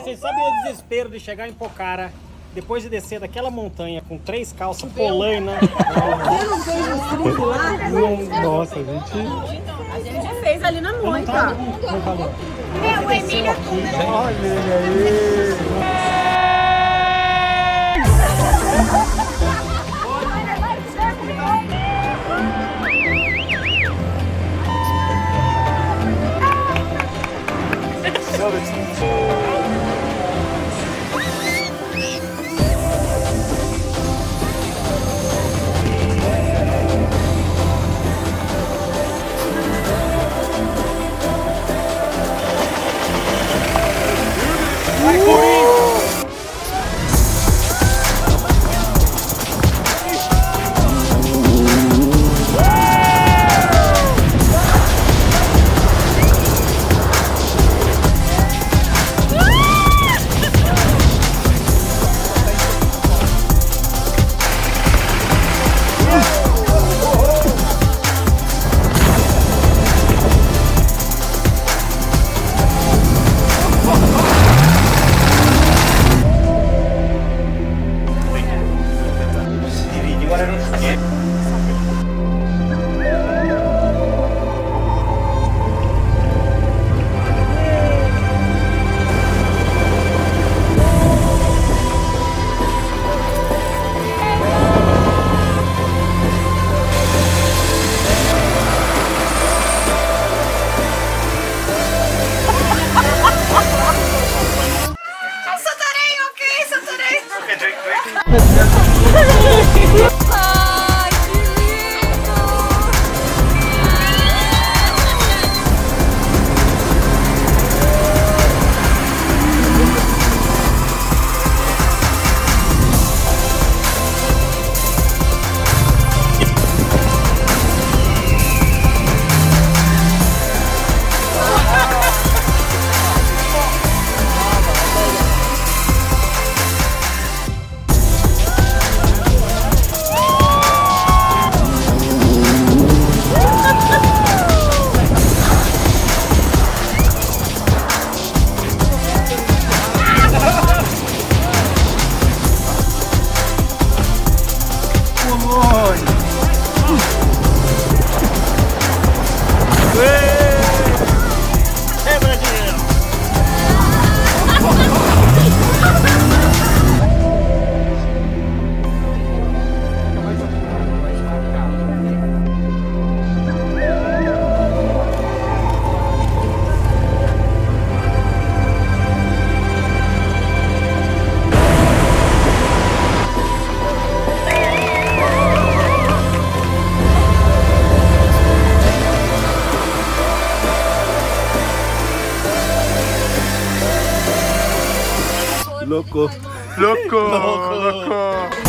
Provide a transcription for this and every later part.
Vocês sabem o desespero de chegar em Pocara, depois de descer daquela montanha com três calças polaina. Não nossa, a gente. A gente fez ali na. Não valeu. É, o Emílio Olha ele aí. Loco. Loco. Loco. Loco.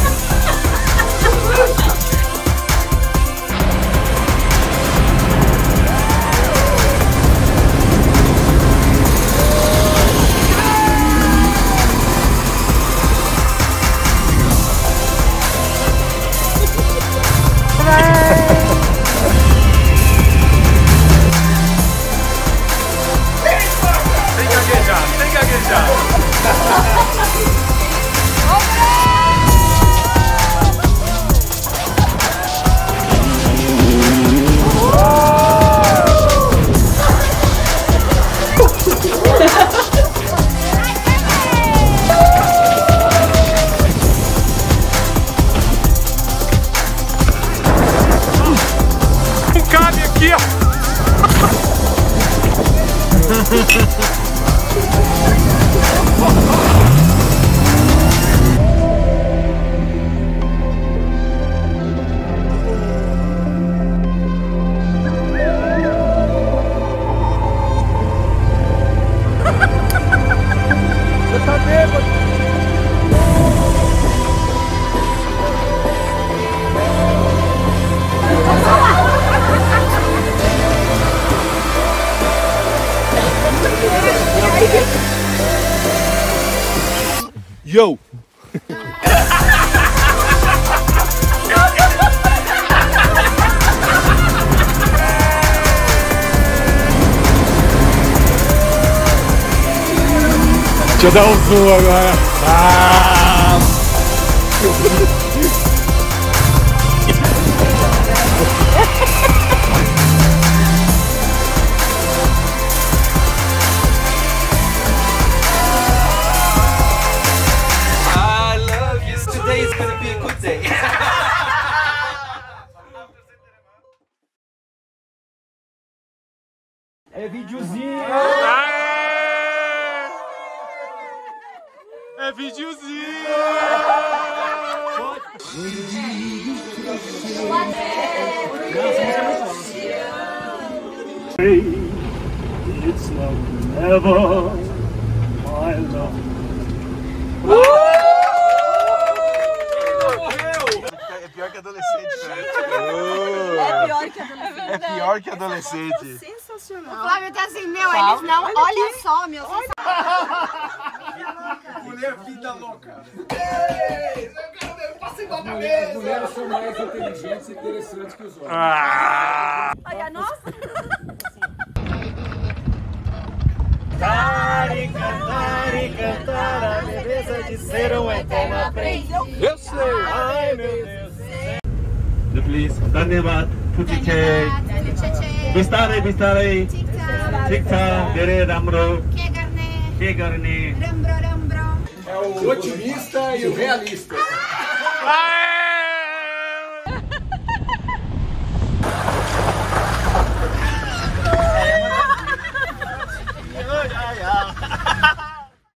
Ha ha ha! Yo! Deixa eu dar um zoom agora. Ah! É videozinho. Aê! É videozinho! It's love never my love. É pior que adolescente. É pior que adolescente. É pior que adolescente sensacional. O Flávio tá assim, meu, Flávio, eles não. Olha, olha só, meu. Olha. louca! Mulher vida louca. Ei, Mulher, mulheres são mais inteligentes e interessantes que os homens. Ah. Olha, nossa! Cantar e cantar e cantar a beleza de ser um eterno aprendiz. Eu sei! Ai meu Deus! Please, Daniel फुचिचे बिस्तारै बिस्तारै ठिक छ धेरै राम्रो Que गर्ने के गर्ने rambro rambro É o otimista e o realista. Aê!